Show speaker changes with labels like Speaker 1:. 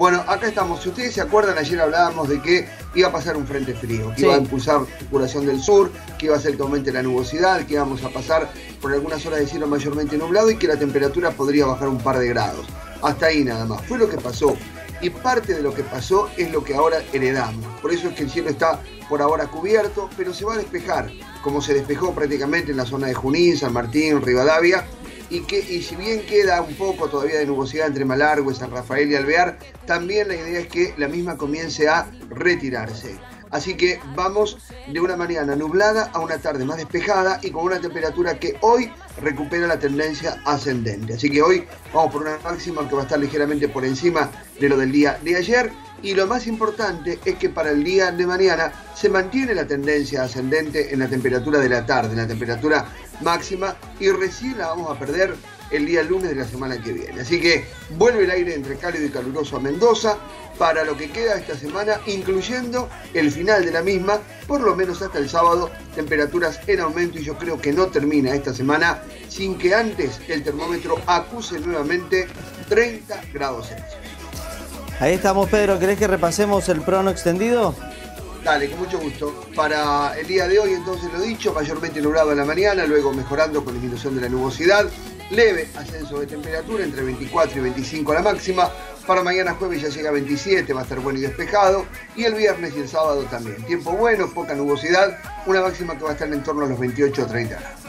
Speaker 1: Bueno, acá estamos. Si ustedes se acuerdan, ayer hablábamos de que iba a pasar un frente frío, que iba a impulsar circulación del sur, que iba a hacer que aumente la nubosidad, que íbamos a pasar por algunas horas de cielo mayormente nublado y que la temperatura podría bajar un par de grados. Hasta ahí nada más. Fue lo que pasó. Y parte de lo que pasó es lo que ahora heredamos. Por eso es que el cielo está por ahora cubierto, pero se va a despejar, como se despejó prácticamente en la zona de Junín, San Martín, Rivadavia, y que y si bien queda un poco todavía de nubosidad entre Malargüe, San Rafael y Alvear, también la idea es que la misma comience a retirarse. Así que vamos de una mañana nublada a una tarde más despejada y con una temperatura que hoy recupera la tendencia ascendente. Así que hoy vamos por una máxima que va a estar ligeramente por encima de lo del día de ayer. Y lo más importante es que para el día de mañana se mantiene la tendencia ascendente en la temperatura de la tarde, en la temperatura máxima, y recién la vamos a perder el día lunes de la semana que viene. Así que vuelve el aire entre cálido y caluroso a Mendoza para lo que queda esta semana, incluyendo el final de la misma, por lo menos hasta el sábado, temperaturas en aumento y yo creo que no termina esta semana sin que antes el termómetro acuse nuevamente 30 grados Celsius.
Speaker 2: Ahí estamos, Pedro. ¿Querés que repasemos el prono extendido?
Speaker 1: Dale, con mucho gusto. Para el día de hoy, entonces lo dicho, mayormente nublado en la mañana, luego mejorando con disminución de la nubosidad, leve ascenso de temperatura entre 24 y 25 a la máxima. Para mañana jueves ya llega a 27, va a estar bueno y despejado. Y el viernes y el sábado también. Tiempo bueno, poca nubosidad, una máxima que va a estar en torno a los 28 o 30 grados.